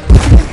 grip.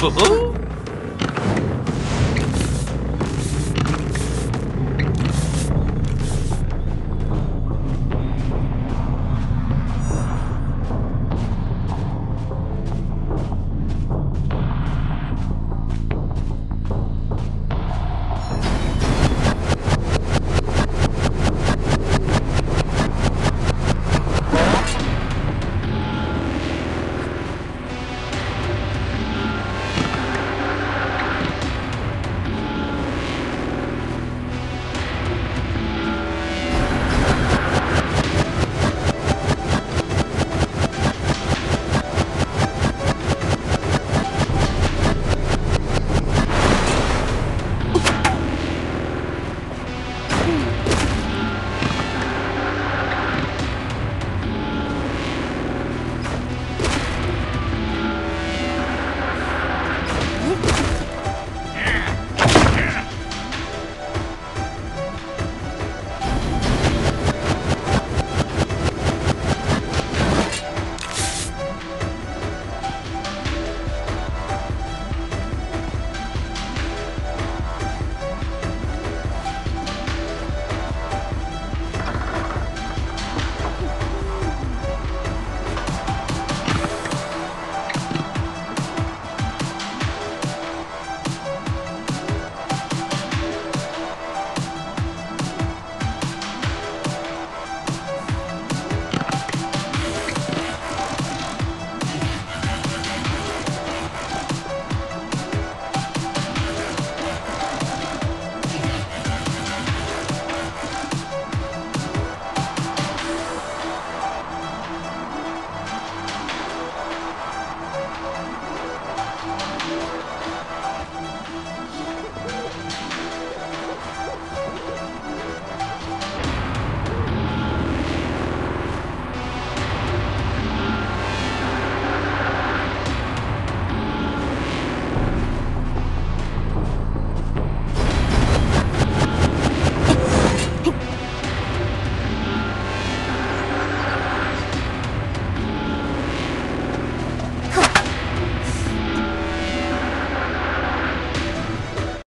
不。